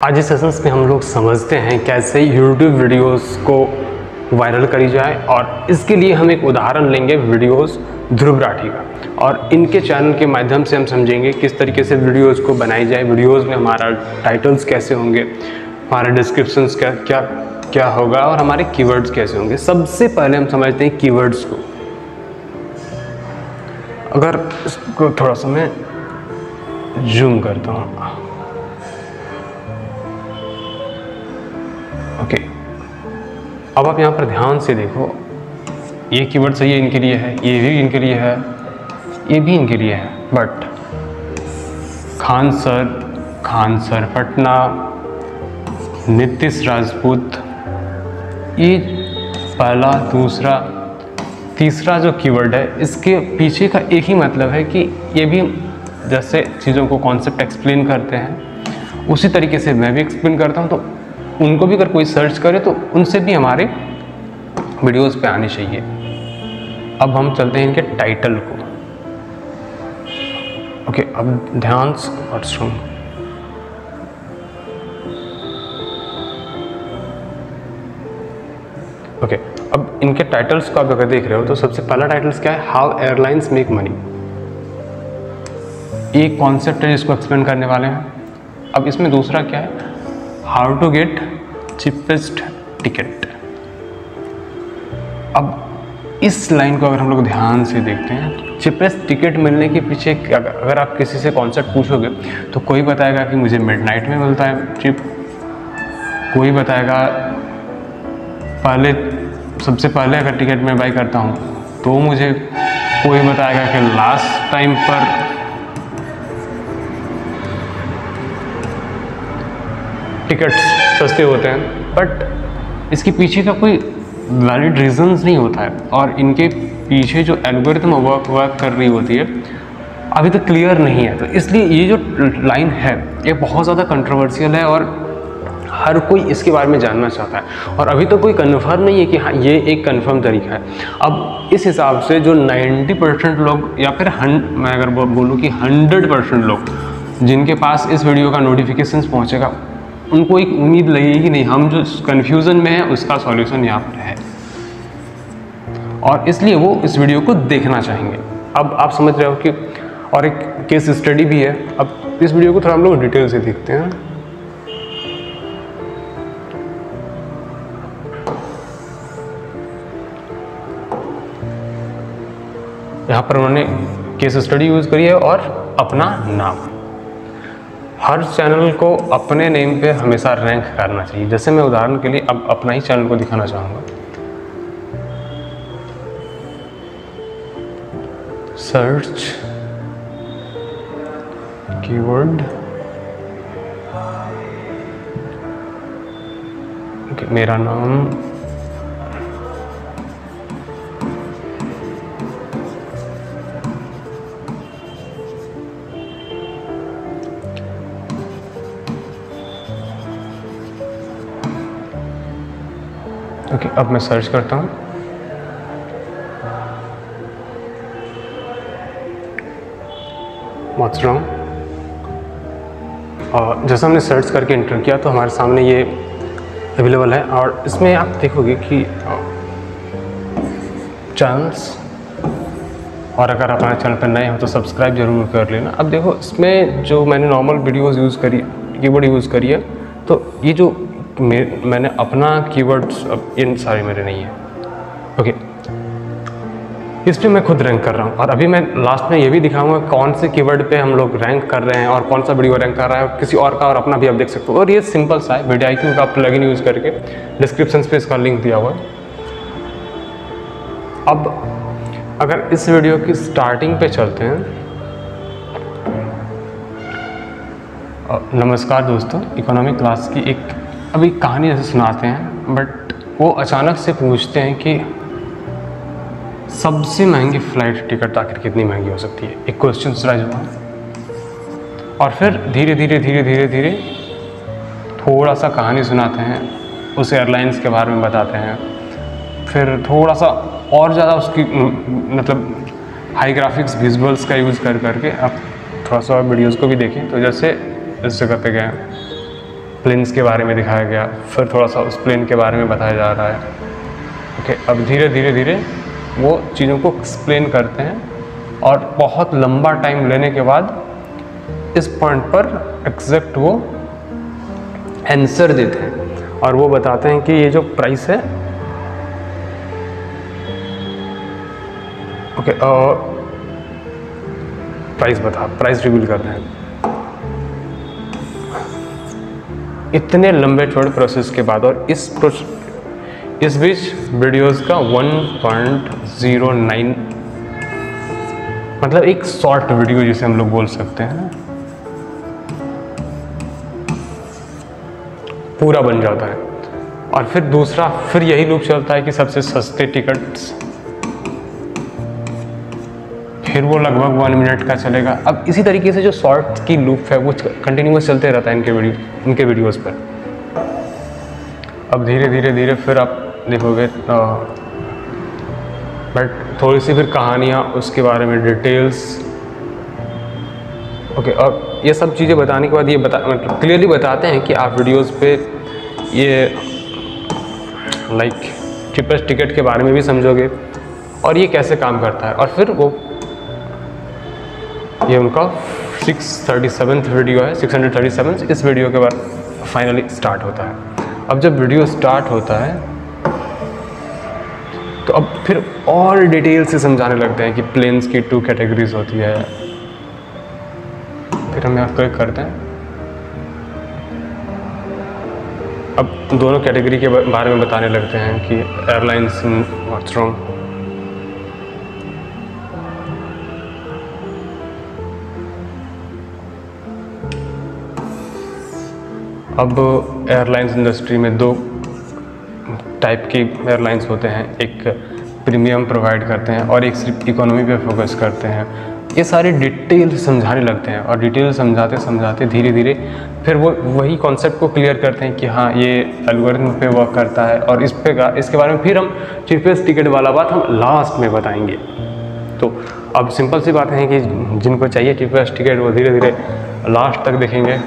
आज इस सेशंस में हम लोग समझते हैं कैसे YouTube वीडियोस को वायरल करी जाए और इसके लिए हम एक उदाहरण लेंगे वीडियोस ध्रुव राठी का। और इनके चैनल के माध्यम से हम समझेंगे किस तरीके से वीडियोस को बनाई जाए वीडियोस में हमारा टाइटल्स कैसे होंगे, हमारे डिस्क्रिप्शंस क्या क्या क्या होगा और हमारे कीवर्ड्स कैसे होंगे। सबसे पहले हम समझते हैं कीवर्ड्स को। अगर इसको थोड़ा सा मैं जूम करता हूँ। ओके अब आप यहाँ पर ध्यान से देखो। ये कीवर्ड सही है, इनके लिए है, ये भी इनके लिए है, ये भी इनके लिए है। But Khan sir Khan sir Patna, Nitish Rajput, ये पहला, दूसरा, तीसरा जो कीवर्ड है, इसके पीछे का एक ही मतलब है कि ये भी जैसे चीज़ों को कॉन्सेप्ट एक्सप्लेन करते हैं। उसी तरीके से मैं भी एक्सप्लेन करता हूँ तो उनको भी अगर कोई सर्च करे तो उनसे भी हमारे वीडियोस पे आने चाहिए। अब हम चलते हैं इनके टाइटल को। ओके अब ध्यान वॉट्सरूम ओके अब इनके टाइटल्स को आप अगर देख रहे हो तो सबसे पहला टाइटल्स क्या है? हाउ एयरलाइंस मेक मनी एक कॉन्सेप्ट है जिसको एक्सप्लेन करने वाले हैं। अब इसमें दूसरा क्या है? How to get cheapest ticket. अब इस लाइन को अगर हम लोग ध्यान से देखते हैं, चिपेस्ट टिकट मिलने के पीछे अगर आप किसी से कॉन्सेप्ट पूछोगे तो कोई बताएगा कि मुझे मिडनाइट में मिलता है चिप कोई बताएगा, पहले सबसे पहले अगर टिकट मैं बाई करता हूँ तो मुझे कोई बताएगा कि लास्ट टाइम पर टिकट्स सस्ते होते हैं बट इसके पीछे का कोई वैलिड रीजंस नहीं होता है। और इनके पीछे जो एल्गोरिथम वर्क वर्क कर रही होती है, अभी तक तो क्लियर नहीं है। तो इसलिए ये जो लाइन है, ये बहुत ज़्यादा कंट्रोवर्शियल है और हर कोई इसके बारे में जानना चाहता है। और अभी तो कोई कन्फर्म नहीं है कि हाँ ये एक कन्फर्म तरीका है। अब इस हिसाब से जो 90 परसेंट लोग या फिर हन, मैं अगर बोलूँ कि 100 परसेंट लोग, जिनके पास इस वीडियो का नोटिफिकेशन पहुँचेगा उनको एक उम्मीद लगेगी कि नहीं, हम जो कन्फ्यूज़न में है, उसका सॉल्यूशन यहाँ पर है। और इसलिए वो इस वीडियो को देखना चाहेंगे। अब आप समझ रहे हो कि, और एक केस स्टडी भी है। अब इस वीडियो को थोड़ा हम लोग डिटेल से देखते हैं। यहाँ पर उन्होंने केस स्टडी यूज़ करी है और अपना नाम। हर चैनल को अपने नेम पे हमेशा रैंक करना चाहिए। जैसे मैं उदाहरण के लिए अब अपना ही चैनल को दिखाना चाहूँगा। सर्च कीवर्ड मेरा नाम ओके अब मैं सर्च करता हूँ। व्हाट्स रॉन्ग और जैसा हमने सर्च करके इंटर किया तो हमारे सामने ये अवेलेबल है। और इसमें आप देखोगे कि चैनल्स और अगर आप हमारे चैनल पर नए हो तो सब्सक्राइब ज़रूर कर लेना। अब देखो, इसमें जो मैंने नॉर्मल वीडियोस यूज़ करी कीबोर्ड यूज़ करी है तो ये जो मैंने अपना कीवर्ड्स अब इन सारे मेरे नहीं है। ओके इस पर मैं खुद रैंक कर रहा हूँ। और अभी मैं लास्ट में ये भी दिखाऊँगा कौन से कीवर्ड पे हम लोग रैंक कर रहे हैं और कौन सा वीडियो रैंक कर रहा है किसी और का और अपना भी आप देख सकते हो। और ये सिंपल सा है वीडियो आई का प्लगइन यूज़ करके डिस्क्रिप्शन पे इसका लिंक दिया हुआ है। अब, अगर इस वीडियो की स्टार्टिंग पे चलते हैं। नमस्कार दोस्तों इकोनॉमिक क्लास की एक अभी कहानी जैसे सुनाते हैं बट वो अचानक से पूछते हैं कि सबसे महँगी फ़्लाइट टिकट आखिर कितनी महँगी हो सकती है? एक क्वेश्चन राइज हुआ और फिर धीरे धीरे धीरे धीरे धीरे थोड़ा सा कहानी सुनाते हैं, उस एयरलाइंस के बारे में बताते हैं। फिर थोड़ा सा और ज़्यादा उसकी मतलब हाई ग्राफिक्स विजुअल्स का यूज़ कर, करके आप थोड़ा सा वीडियोज़ को भी देखें तो जैसे इस जगह पे गए प्लेन्स के बारे में दिखाया गया। फिर थोड़ा सा उस प्लेन के बारे में बताया जा रहा है। ओके अब धीरे धीरे धीरे वो चीज़ों को एक्सप्लेन करते हैं और बहुत लंबा टाइम लेने के बाद इस पॉइंट पर एग्जैक्ट वो आंसर देते हैं। और वो बताते हैं कि ये जो प्राइस है ओके okay, प्राइस बता प्राइस रिवील करते हैं। इतने लंबे छोड़ प्रोसेस के बाद और इस इस बीच वीडियोस का 1.09 मतलब एक शॉर्ट वीडियो जिसे हम लोग बोल सकते हैं। पूरा बन जाता है। और फिर दूसरा, फिर यही लूप चलता है कि सबसे सस्ते टिकट्स फिर वो लगभग वन मिनट का चलेगा। अब इसी तरीके से जो शॉर्ट की लूप है, वो कंटिन्यूस चलते रहता है इनके वीडियो इनके वीडियोस पर। अब धीरे धीरे धीरे फिर आप देखोगे बट थोड़ी सी फिर कहानियाँ, उसके बारे में डिटेल्स ओके और ये सब चीज़ें बताने के बाद ये बता मतलब क्लियरली बताते हैं कि आप वीडियोस पे ये लाइक चिपेस्ट टिकट के बारे में भी समझोगे और ये कैसे काम करता है। और फिर वो ये उनका सिक्स थर्टी सेवन वीडियो है सिक्स हंड्रेड थर्टी सेवन इस वीडियो के बाद फाइनली स्टार्ट होता है। अब जब वीडियो स्टार्ट होता है तो अब फिर और डिटेल से समझाने लगते हैं कि प्लेन्स की टू कैटेगरीज होती है। फिर हम यहाँ क्लिक करते हैं। अब दोनों कैटेगरी के बारे में बताने लगते हैं कि एयरलाइंस व्हाट्स रॉन्ग अब एयरलाइंस इंडस्ट्री में दो टाइप की एयरलाइंस होते हैं। एक प्रीमियम प्रोवाइड करते हैं और एक सिर्फ़ इकोनॉमी पे फोकस करते हैं। ये सारे डिटेल समझाने लगते हैं और डिटेल समझाते समझाते धीरे धीरे फिर वो वही कॉन्सेप्ट को क्लियर करते हैं कि हाँ ये एल्गोरिथम पे वर्क करता है और इस पे का, इसके बारे में फिर हम चीपेस्ट टिकट वाला बात हम लास्ट में बताएँगे। तो अब सिंपल सी बात है कि जिनको चाहिए चीपेस्ट टिकट वो धीरे धीरे लास्ट तक देखेंगे।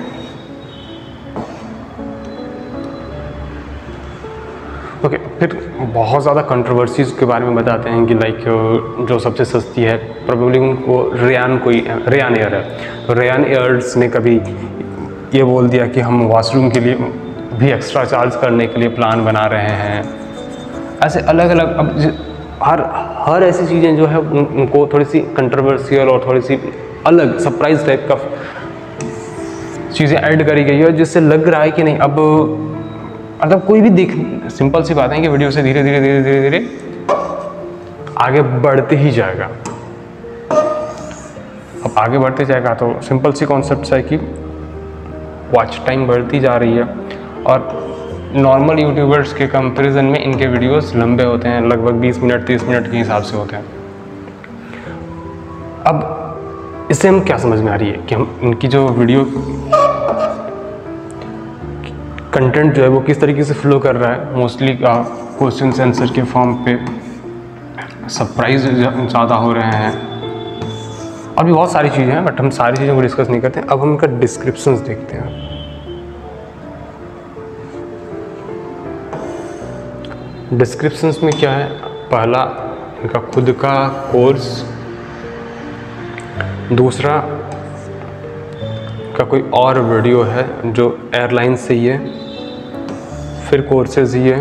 ओके okay, फिर बहुत ज़्यादा कंट्रोवर्सीज़ के बारे में बताते हैं कि लाइक जो सबसे सस्ती है प्रोबेबली उनको रेयान कोई रेयान एयर है। तो रेयान एयर्स ने कभी ये बोल दिया कि हम वॉशरूम के लिए भी एक्स्ट्रा चार्ज करने के लिए प्लान बना रहे हैं। ऐसे अलग अलग अब हर हर ऐसी चीज़ें जो है उन, उनको थोड़ी सी कंट्रोवर्सियल और थोड़ी सी अलग सरप्राइज़ टाइप का चीज़ें ऐड करी गई है जिससे लग रहा है कि नहीं अब मतलब कोई भी देख सिंपल सी बात है कि वीडियो से धीरे धीरे धीरे धीरे धीरे आगे बढ़ते ही जाएगा। अब आगे बढ़ते जाएगा तो सिंपल सी कॉन्सेप्ट है कि वॉच टाइम बढ़ती जा रही है और नॉर्मल यूट्यूबर्स के कंपैरिजन में इनके वीडियोस लंबे होते हैं, लगभग 20 मिनट 30 मिनट के हिसाब से होते हैं। अब इससे हम क्या समझ में आ रही है कि हम इनकी जो वीडियो कंटेंट जो है वो किस तरीके से फ्लो कर रहा है मोस्टली क्वेश्चन आंसर के फॉर्म पे सरप्राइज़ ज़्यादा हो रहे हैं। और भी बहुत सारी चीज़ें हैं बट हम सारी चीज़ों को डिस्कस नहीं करते। अब हम इनका डिस्क्रिप्शंस देखते हैं। डिस्क्रिप्शंस में क्या है? पहला, इनका खुद का कोर्स दूसरा का कोई और वीडियो है जो एयरलाइन से ही है फिर कोर्सेज ही है।